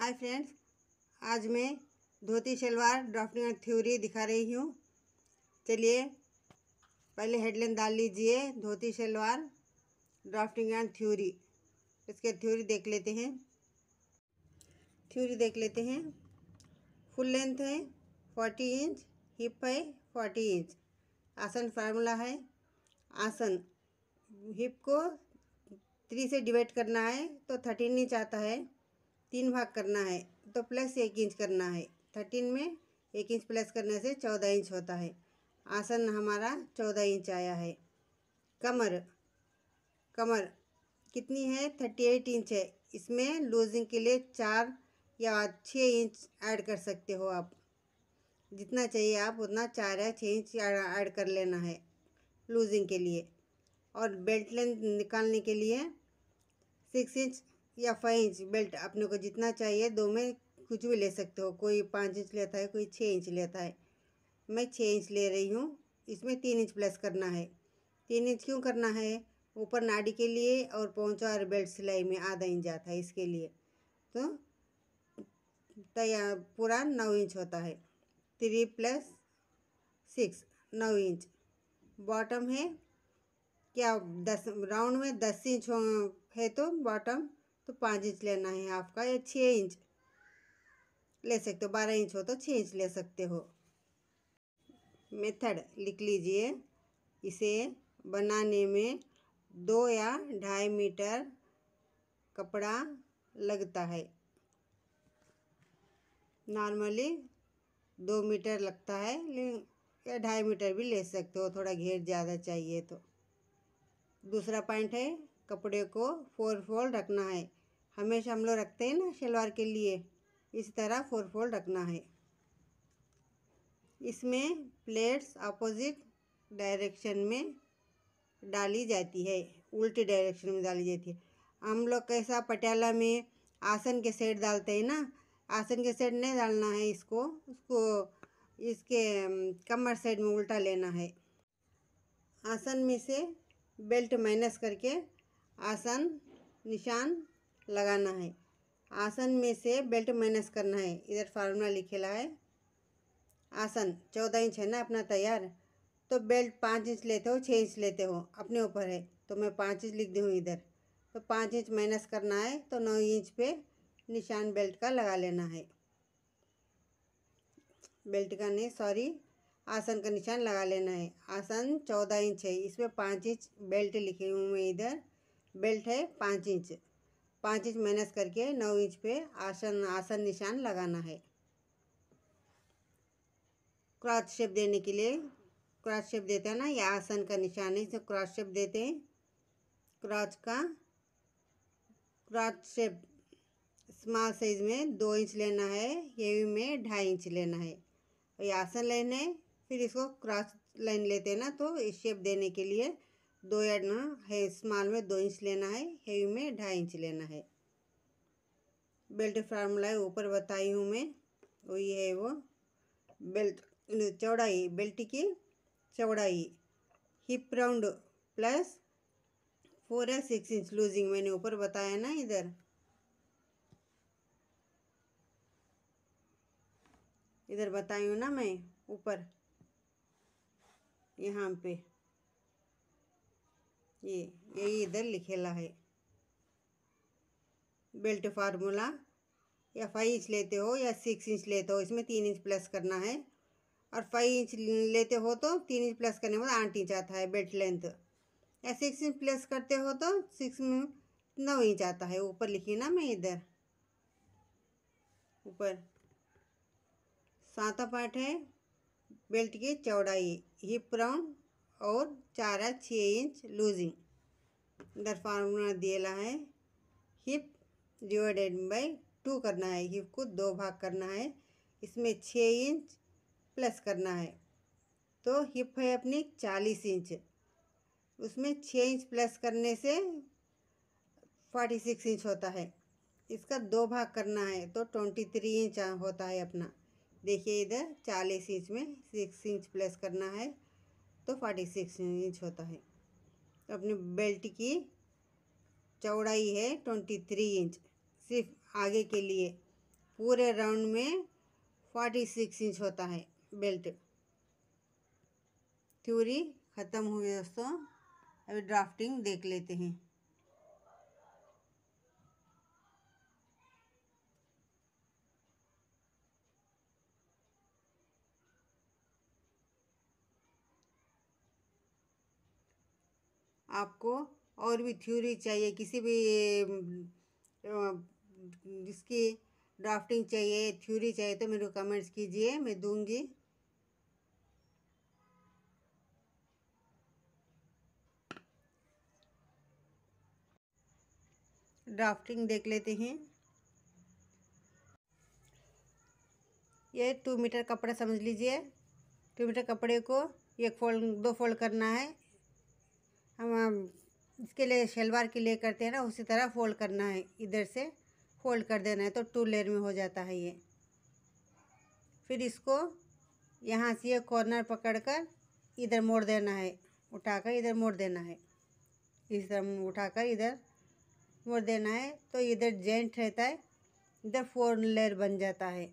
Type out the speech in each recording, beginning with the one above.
हाय friends, आज मैं dhoti salwar drafting and theory दिखा रही हूँ। चलिए, पहले हेडलाइन डाल लीजिए, dhoti salwar drafting and theory. इसके थ्योरी देख लेते हैं। थ्योरी देख लेते हैं। फुल लेंथ है, फोर्टी इंच, हिप है, फोर्टी इंच। आसन फार्मूला है। आसन, हिप को थ्री से डिवाइड करना है तो थर्टीन इंच आता है। तीन भाग करना है तो प्लस एक इंच करना है। थर्टीन में एक इंच प्लस करने से चौदह इंच होता है। आसन हमारा चौदह इंच आया है। कमर कमर कितनी है? थर्टी एट इंच है। इसमें लूजिंग के लिए चार या छः इंच ऐड कर सकते हो आप। जितना चाहिए आप उतना चार या छः इंच ऐड कर लेना है लूजिंग के लिए। और बेल्ट लेंथ निकालने के लिए सिक्स इंच या फाइव इंच बेल्ट अपने को जितना चाहिए, दो में कुछ भी ले सकते हो। कोई पाँच इंच लेता है, कोई छः इंच लेता है। मैं छः इंच ले रही हूँ। इसमें तीन इंच प्लस करना है। तीन इंच क्यों करना है? ऊपर नाड़ी के लिए और पहुँचा और बेल्ट सिलाई में आधा इंच जाता है इसके लिए। तो तैयार पूरा नौ इंच होता है। थ्री प्लस सिक्स, नौ इंच। बॉटम है, क्या दस, राउंड में दस इंच है तो बॉटम तो पाँच इंच लेना है आपका या छः इंच? ले सकते हो, बारह इंच हो तो छः इंच ले सकते हो। मेथड लिख लीजिए। इसे बनाने में दो या ढाई मीटर कपड़ा लगता है। नॉर्मली दो मीटर लगता है या ढाई मीटर भी ले सकते हो, थोड़ा घेर ज़्यादा चाहिए तो। दूसरा पॉइंट है, कपड़े को फोर फोल्ड रखना है। हमेशा हम लोग रखते हैं ना शलवार के लिए। इस तरह फोर फोल्ड रखना है। इसमें प्लेट्स अपोजिट डायरेक्शन में डाली जाती है। उल्टी डायरेक्शन में डाली जाती है। हम लोग कैसा पटियाला में आसन के सेट डालते हैं ना, आसन के सेट नहीं डालना है इसको, उसको इसके कमर साइड में उल्टा लेना है। आसन में से बेल्ट माइनस करके आसन निशान लगाना है। आसन में से बेल्ट माइनस करना है। इधर फार्मूला लिखेला है। आसन, चौदह इंच है ना अपना तैयार? तो बेल्ट पाँच इंच लेते हो, छः इंच लेते हो, अपने ऊपर है। तो मैं पाँच इंच लिख दी हूँ इधर। तो पाँच इंच माइनस करना है तो नौ इंच पे निशान बेल्ट का लगा लेना है। बेल्ट का नहीं, सॉरी, आसन का निशान लगा लेना है। आसन चौदह इंच है, इसमें पाँच इंच बेल्ट लिखी हूँ मैं इधर। बेल्ट है पाँच इंच। पाँच इंच माइनस करके नौ इंच पे आसन आसन निशान लगाना है। क्रॉस शेप देने के लिए, क्रॉस शेप देते हैं ना, ये आसन का निशान है, इसे क्रॉस शेप देते हैं। क्रॉस का, क्रॉस शेप स्मॉल साइज़ में दो इंच लेना है हेवी में ढाई इंच लेना है। ये आसन लाइन है, फिर इसको क्रॉस लाइन लेते हैं ना तो इस शेप देने के लिए दो या है स्मॉल में दो इंच लेना है हेवी में ढाई इंच लेना है। बेल्ट फार्मूला ऊपर बताई हूँ मैं वही है वो बेल्ट चौड़ाई बेल्ट की चौड़ाई हिप राउंड प्लस फोर या सिक्स इंच लूजिंग मैंने ऊपर बताया ना इधर। इधर बताई हूँ ना मैं, ऊपर, यहाँ पे। ये यही इधर लिखेला है। बेल्ट फार्मूला, या फाइव इंच लेते हो या सिक्स इंच लेते हो, इसमें तीन इंच प्लस करना है। और फाइव इंच लेते हो तो तीन इंच प्लस करने में आठ इंच आता है बेल्ट लेंथ या सिक्स इंच प्लस करते हो तो सिक्स में नौ इंच आता है। ऊपर लिखी ना मैं इधर। ऊपर। सातवा पार्ट है, बेल्ट की चौड़ाई हिप राउंड और चार छः इंच लूजिंग इधर फार्मूला दिएला है। हिप डिवाइडेड बाई टू करना है। हिप को दो भाग करना है। इसमें छः इंच प्लस करना है। तो हिप है अपनी चालीस इंच उसमें छः इंच प्लस करने से फोर्टी सिक्स इंच होता है। इसका दो भाग करना है। तो ट्वेंटी थ्री इंच होता है अपना। देखिए इधर चालीस इंच में सिक्स इंच प्लस करना है। तो फोर्टी सिक्स इंच होता है। तो अपने बेल्ट की चौड़ाई है ट्वेंटी थ्री इंच सिर्फ़ आगे के लिए। पूरे राउंड में फोर्टी सिक्स इंच होता है बेल्ट थ्योरी ख़त्म हुई दोस्तों। अभी ड्राफ्टिंग देख लेते हैं। आपको और भी थ्योरी चाहिए, किसी भी जिसकी ड्राफ्टिंग चाहिए, थ्योरी चाहिए तो मेरे को कमेंट्स कीजिए, मैं दूँगी। ड्राफ्टिंग देख लेते हैं। ये टू मीटर कपड़ा समझ लीजिए। टू मीटर कपड़े को एक फोल्ड, दो फोल्ड करना है। हम इसके लिए शलवार के लिए करते हैं ना, उसी तरह फोल्ड करना है, इधर से फोल्ड कर देना है तो टू लेयर में हो जाता है ये। फिर इसको यहाँ से ये कॉर्नर पकड़कर इधर मोड़ देना है, उठाकर इधर मोड़ देना है। इस तरह उठाकर इधर मोड़ देना है तो इधर जेंट रहता है, इधर फोर लेयर बन जाता है।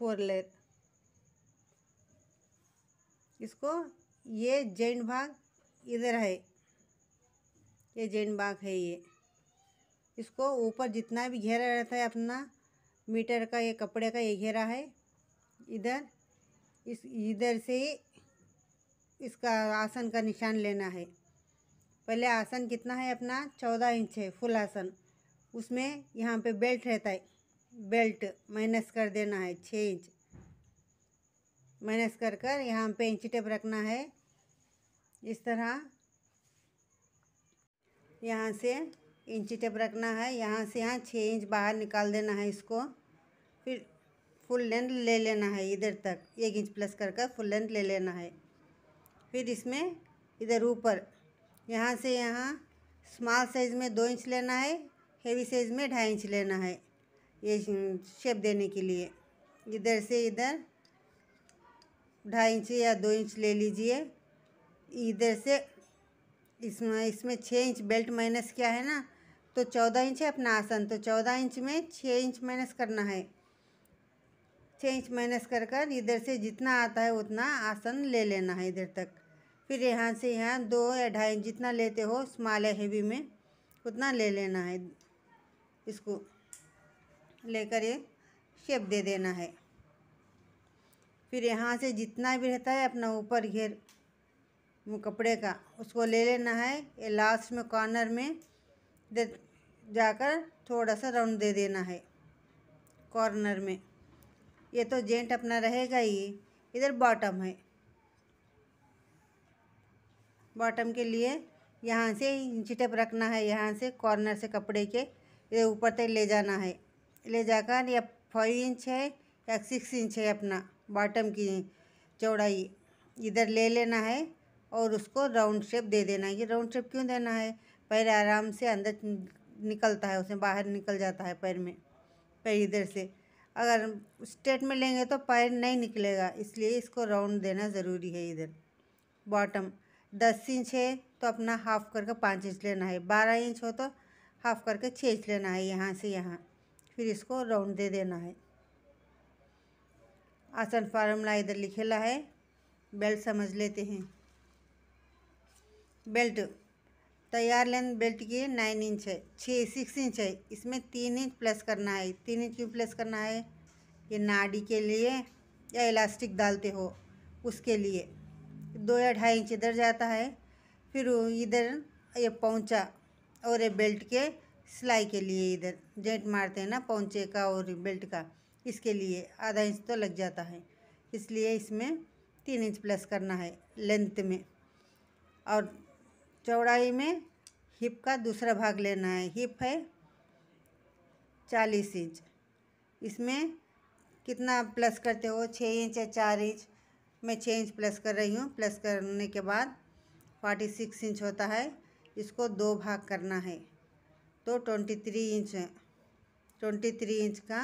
फोर लेयर इसको ये जैन भाग इधर है। ये जैन भाग है ये। इसको ऊपर जितना भी घेरा रहता है अपना मीटर का, ये कपड़े का ये घेरा है। इधर, इस, इधर से इसका आसन का निशान लेना है। पहले आसन कितना है अपना? चौदह इंच है, फुल आसन। उसमें यहाँ पे बेल्ट रहता है। बेल्ट माइनस कर देना है छः इंच। माइनस कर कर यहाँ पे इंची टेप रखना है। इस तरह यहाँ से इंची टेप रखना है। यहाँ से यहाँ छः इंच बाहर निकाल देना है इसको। फिर फुल लेंथ ले लेना है इधर तक। एक इंच प्लस कर कर फुल लेंथ ले लेना है। फिर इसमें इधर ऊपर यहाँ से यहाँ स्मॉल साइज़ में दो इंच लेना है। हेवी साइज़ में ढाई इंच लेना है। ये शेप देने के लिए। इधर से इधर ढाई इंच या दो इंच ले लीजिए। इधर से इसमें इसमें छः इंच बेल्ट माइनस किया है ना तो चौदह इंच है अपना आसन तो चौदह इंच में छः इंच माइनस करना है। छः इंच माइनस कर कर इधर से जितना आता है उतना आसन ले लेना है इधर तक। फिर यहाँ से यहाँ दो या ढाई इंच जितना लेते हो, स्मॉल या हेवी में, उतना ले लेना है। इसको लेकर ये शेप दे देना है। फिर यहाँ से जितना भी रहता है अपना ऊपर घेर कपड़े का, उसको ले लेना है। ये लास्ट में कॉर्नर में दे जाकर थोड़ा सा राउंड दे देना है कॉर्नर में। ये तो जेंट अपना रहेगा ही। इधर बॉटम है। बॉटम के लिए यहाँ से इंची टेप रखना है। यहाँ से कॉर्नर से कपड़े के ये ऊपर तक ले जाना है। ले जाकर या फाइव इंच है, या सिक्स इंच है अपना। बॉटम की चौड़ाई इधर ले लेना है और उसको राउंड शेप दे देना है। ये राउंड शेप क्यों देना है? पैर आराम से अंदर निकलता है, उसमें बाहर निकल जाता है पैर में, पैर इधर से। अगर स्ट्रेट में लेंगे तो पैर नहीं निकलेगा, इसलिए इसको राउंड देना ज़रूरी है इधर। बॉटम दस इंच है तो अपना हाफ़ करके पाँच इंच लेना है। बारह इंच हो तो हाफ़ करके छः इंच लेना है, यहाँ से यहाँ। फिर इसको राउंड दे देना है। आसन फार्मूला इधर लिखेला है। बेल्ट समझ लेते हैं। बेल्ट, तैयार लेंथ बेल्ट की नाइन इंच है, छः, सिक्स इंच है। इसमें तीन इंच प्लस करना है। तीन इंच क्यों प्लस करना है? ये नाड़ी के लिए या इलास्टिक डालते हो, उसके लिए। दो या ढाई इंच इधर जाता है, फिर इधर ये पहुँचा और ये बेल्ट के सिलाई के लिए इधर। जेंट मारते हैं ना पहुँचे का और बेल्ट का। इसके लिए आधा इंच तो लग जाता है। इसलिए इसमें तीन इंच प्लस करना है लेंथ में। और चौड़ाई में हिप का दूसरा भाग लेना है। हिप है चालीस इंच। इसमें कितना प्लस करते हो? छः इंच या चार इंच? मैं छः इंच प्लस कर रही हूँ। प्लस करने के बाद फोर्टी सिक्स इंच होता है। इसको दो भाग करना है। तो twenty three inch, twenty three inch का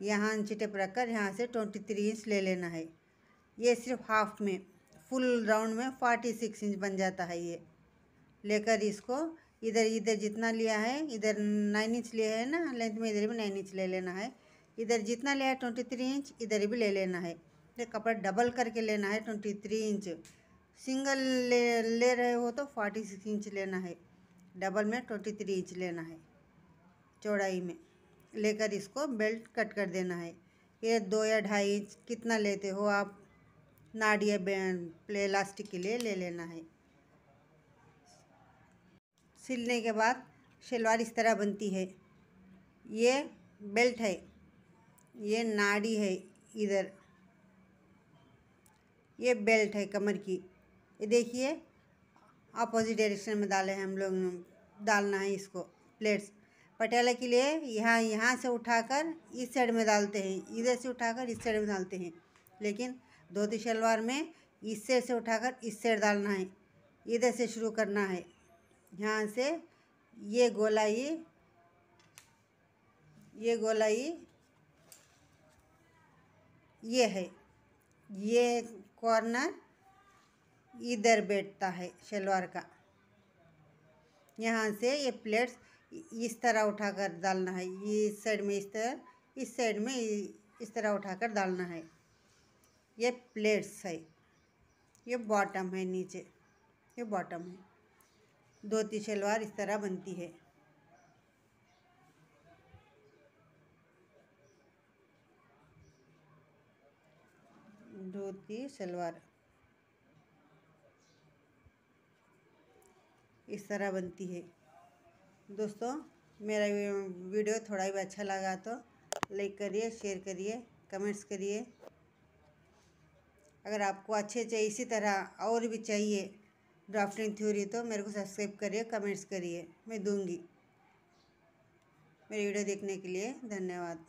यहाँ इंची टेप रख कर यहाँ से ट्वेंटी थ्री इंच ले लेना है। ये सिर्फ़ हाफ़ में फुल राउंड में फोर्टी सिक्स इंच बन जाता है ये। लेकर इसको इधर इधर जितना लिया है, इधर नाइन इंच लिया है ना लेंथ में इधर भी नाइन इंच ले लेना है। इधर जितना लिया है ट्वेंटी थ्री इंच इधर भी ले लेना है। ये कपड़ा डबल करके लेना है ट्वेंटी थ्री इंच सिंगल ले ले रहे हो तो फोर्टी सिक्स इंच लेना है। डबल में ट्वेंटी थ्री इंच लेना है। चौड़ाई में। लेकर इसको बेल्ट कट कर देना है। ये दो या ढाई इंच कितना लेते हो आप? नाड़ी या प्ले इलास्टिक के लिए ले लेना है। सिलने के बाद शलवार इस तरह बनती है। ये बेल्ट है। ये नाड़ी है इधर। ये बेल्ट है कमर की। ये देखिए अपोजिट डायरेक्शन में डाले हैं हम लोग। डालना है इसको प्लेट्स पटियाला के लिए यहाँ यहाँ से उठाकर इस साइड में डालते हैं, इधर से उठाकर इस साइड में डालते हैं। लेकिन धोती शलवार में इस साइड से उठाकर इस साइड डालना है, इधर से शुरू करना है। यहाँ से ये गोलाई ये गोलाई, ये है, ये कॉर्नर इधर बैठता है शलवार का। यहाँ से ये प्लेट्स इस तरह उठाकर डालना है। ये साइड में इस तरह, इस साइड में इस तरह उठाकर डालना है। ये प्लेट्स है। ये बॉटम है नीचे। ये बॉटम है। धोती शलवार इस तरह बनती है। धोती शलवार। इस तरह बनती है। दोस्तों, मेरा वीडियो थोड़ा भी अच्छा लगा तो लाइक करिए शेयर करिए कमेंट्स करिए। अगर आपको अच्छे चाहिए, इसी तरह और भी चाहिए ड्राफ्टिंग थ्योरी तो मेरे को सब्सक्राइब करिए कमेंट्स करिए। मैं दूँगी। मेरी वीडियो देखने के लिए धन्यवाद।